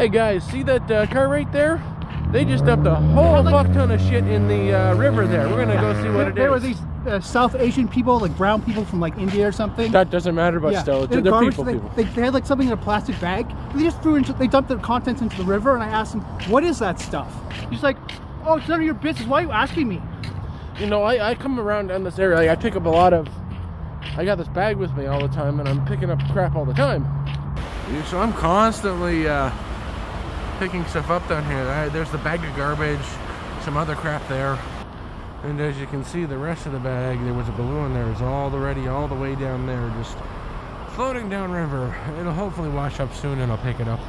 Hey guys, see that uh, car right there? They just dumped a whole fuck ton of shit in the uh, river there. We're gonna go see what it is. there were these uh, South Asian people, like brown people from like India or something. That doesn't matter, but still, They're they're garbage. people. they, people. They, they had like something in a plastic bag. They just threw into, they dumped their contents into the river, and I asked them, "What is that stuff?" He's like, "Oh, it's none of your business. Why are you asking me?" You know, I, I come around in this area. Like, I pick up a lot of. I got this bag with me all the time, and I'm picking up crap all the time. Yeah, So I'm constantly uh, picking stuff up down here. There's the bag of garbage, some other crap there, and as you can see, the rest of the bag, there was a balloon there, is all already all the way down there, just floating downriver. It'll hopefully wash up soon, and I'll pick it up.